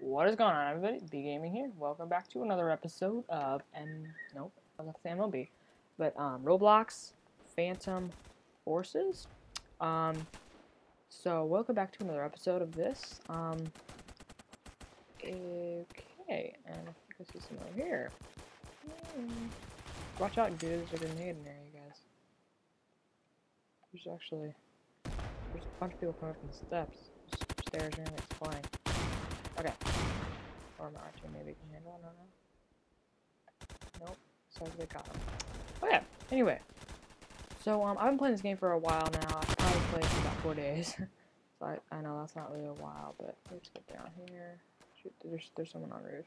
What is going on, everybody? B Gaming here. Welcome back to another episode of M. Nope, I the MLB, but um, Roblox Phantom Forces. Um, so welcome back to another episode of this. Um, okay, and if you can see some over here. Hmm. Watch out, dude. There's a grenade in there, you guys. There's actually there's a bunch of people coming up from the steps. Stairs and it's flying. Okay. Or my R2 maybe can handle I don't know. Nope. So they got him. Okay, anyway. So, um, I've been playing this game for a while now. I've probably played for about four days. so I, I know that's not really a while, but let's get down here. Shoot, there's, there's someone on roof.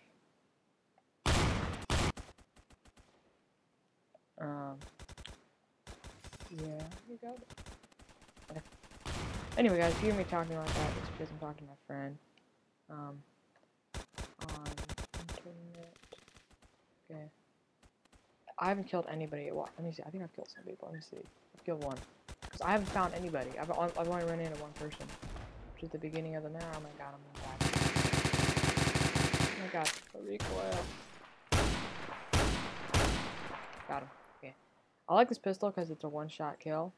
Um, yeah, you got it. Anyway, guys, if you hear me talking like that, it's because I'm talking to my friend. Um, on internet. Okay. I haven't killed anybody. Well, let me see. I think I've killed some people. Let me see. I've killed one. Because I haven't found anybody. I've, I've only run into one person. Which is the beginning of the map. Oh my god, I'm gonna die. Oh my god, recoil. Got him. Okay. I like this pistol because it's a one-shot kill.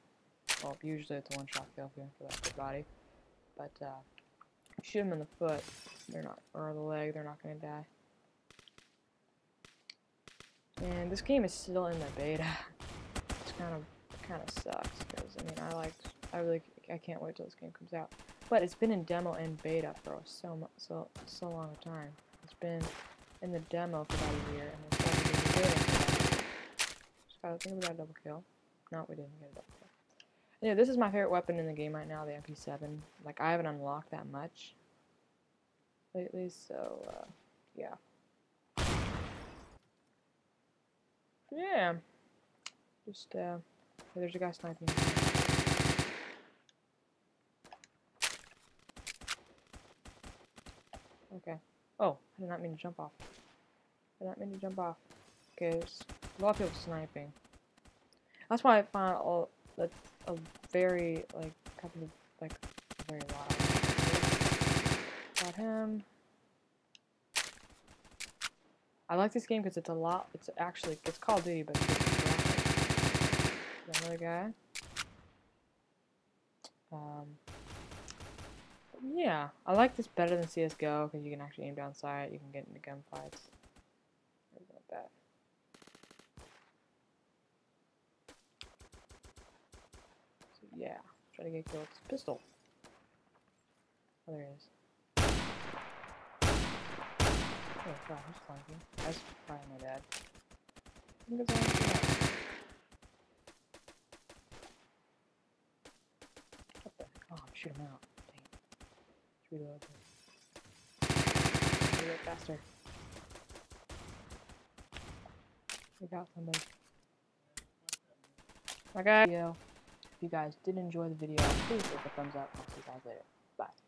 Well, usually it's a one-shot kill if you're for that body. But, uh, shoot them in the foot, they're not, or the leg, they're not gonna die. And this game is still in the beta. It's kind of, kind of sucks, because, I mean, I like, I really, I can't wait till this game comes out. But it's been in demo and beta for so, so, so long a time. It's been in the demo for about a year, and about to be the beta. Just gotta think we got a double kill. No, we didn't get a double kill. Yeah, this is my favorite weapon in the game right now, the MP7. Like, I haven't unlocked that much lately, so, uh, yeah. Yeah. Just, uh, there's a guy sniping. Okay. Oh, I did not mean to jump off. I did not mean to jump off. Okay, there's a lot of people sniping. That's why I found all that a very like couple of like very loud. Got him. I like this game because it's a lot. It's actually it's Call of Duty, but another guy. Um. Yeah, I like this better than CS:GO because you can actually aim down sight. You can get into gunfights. Like that. Yeah, try to get killed pistol. Oh, there he is. Oh god, he's flanking. That's probably my dad. I think it's What the? Oh, shoot him out. Dang. Shoot him out. Do it faster. We got somebody. My guy. Yo you guys did enjoy the video, please hit a thumbs up. I'll see you guys later. Bye.